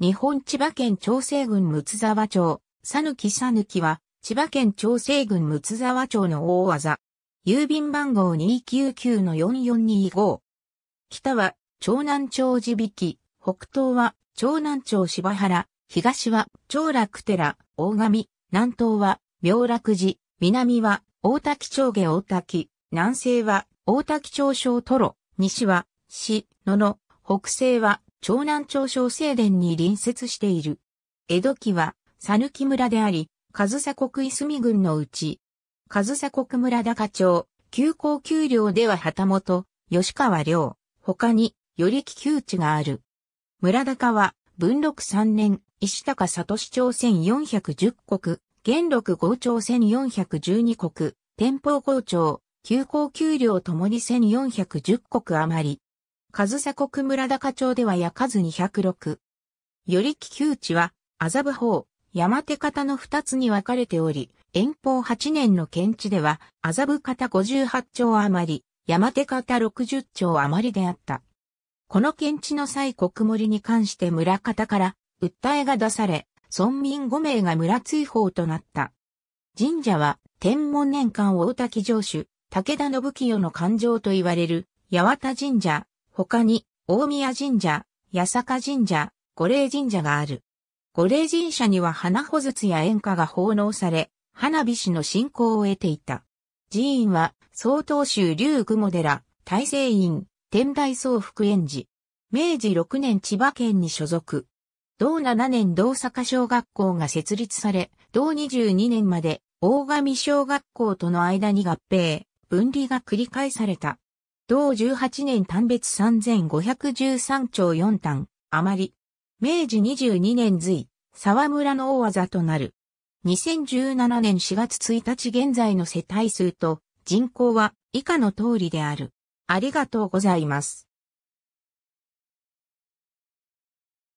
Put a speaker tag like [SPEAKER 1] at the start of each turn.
[SPEAKER 1] 日本千葉県長生郡睦沢町、さぬきさぬきは、千葉県長生郡睦沢町の大技。郵便番号299-4425。北は、長南町地引き。北東は、長南町芝原、東は、長楽寺、大神、南東は、妙楽寺、南は、大滝町下大滝、南西は、大滝町小トロ、西は、市、野野、北西は、長南町小聖殿に隣接している。江戸期は、佐抜村であり、上総国泉郡のうち、上総国村高町、旧高丘陵では旗本、吉川領、他に、より気旧地がある。村高は、文禄三年、石高里市町1410国、元禄号町1412国、天保号町、旧高丘陵ともに1410国余り。上総国村高町では焼かず206。より気旧地は、麻布法、山手方の二つに分かれており、遠方8年の検地では、麻布方58丁余り、山手方60丁余りであった。この検地の際国盛に関して村方から訴えが出され、村民5名が村追放となった。神社は天文年間大滝城主、武田信清の勘定と言われる八幡神社、他に大宮神社、八坂神社、五霊神社がある。五霊神社には花穂筒や演歌が奉納され、花火師の信仰を得ていた。寺院は、曹洞宗龍雲寺、大聖院、天台宗福園寺。明治6年千葉県に所属。同7年同坂小学校が設立され、同22年まで大神小学校との間に合併、分離が繰り返された。同18年単別3513兆4単、余り。明治22年随、沢村の大技となる。2017年4月1日現在の世帯数と人口は以下の通りである。ありがとうございます。